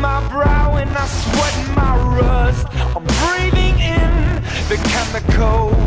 my brow and I sweat my rust. I'm breathing in the chemical.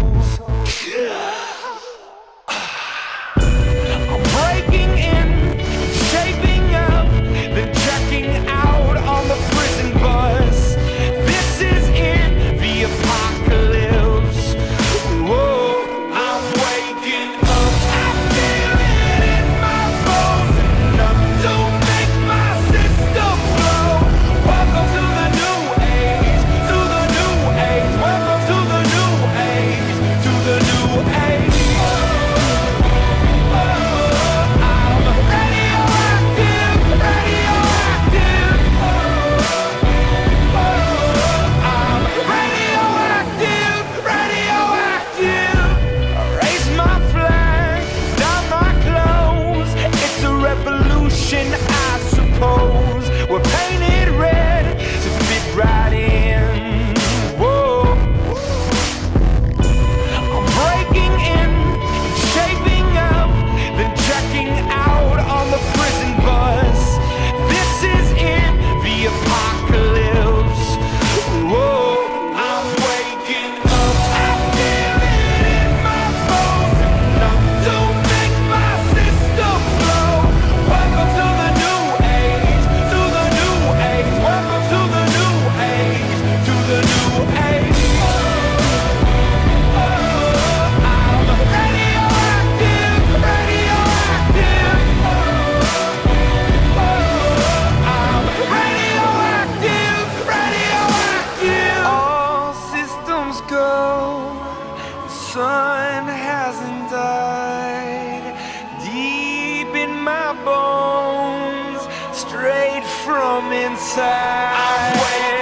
straight from inside.